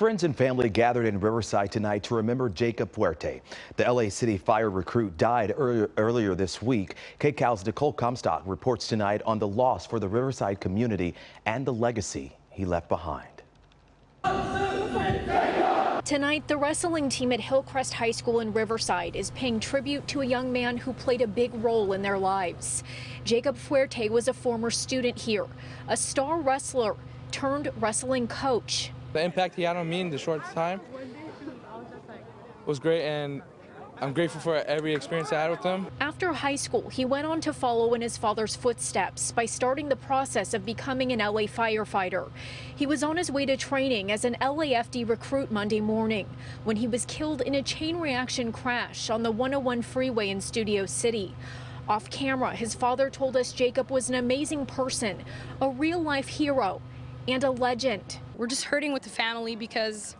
Friends and family gathered in Riverside tonight to remember Jacob Fuerte. The LA City Fire recruit died earlier, earlier this week. KCAL's Nicole Comstock reports tonight on the loss for the Riverside community and the legacy he left behind. Tonight, the wrestling team at Hillcrest High School in Riverside is paying tribute to a young man who played a big role in their lives. Jacob Fuerte was a former student here, a star wrestler turned wrestling coach. The impact he had on me in the short time was great, and I'm grateful for every experience I had with him. After high school, he went on to follow in his father's footsteps by starting the process of becoming an LA firefighter. He was on his way to training as an LAFD recruit Monday morning when he was killed in a chain reaction crash on the 101 freeway in Studio City. Off camera, his father told us Jacob was an amazing person, a real life hero, and a legend. We're just hurting with the family because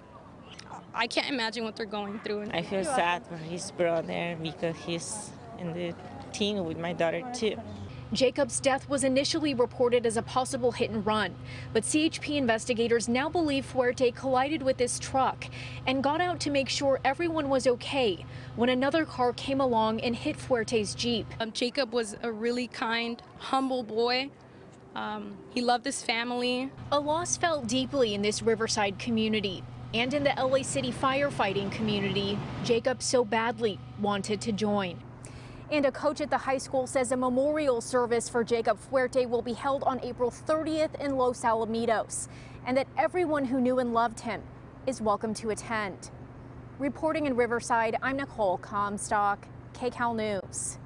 I can't imagine what they're going through. I feel sad for his brother because he's in the team with my daughter too. Jacob's death was initially reported as a possible hit and run, but CHP investigators now believe Fuerte collided with this truck and got out to make sure everyone was okay when another car came along and hit Fuerte's Jeep. Um, Jacob was a really kind, humble boy. Um, he loved his family. A loss felt deeply in this Riverside community and in the LA City firefighting community Jacob so badly wanted to join. And a coach at the high school says a memorial service for Jacob Fuerte will be held on April 30th in Los Alamitos, and that everyone who knew and loved him is welcome to attend. Reporting in Riverside, I'm Nicole Comstock, KCAL News.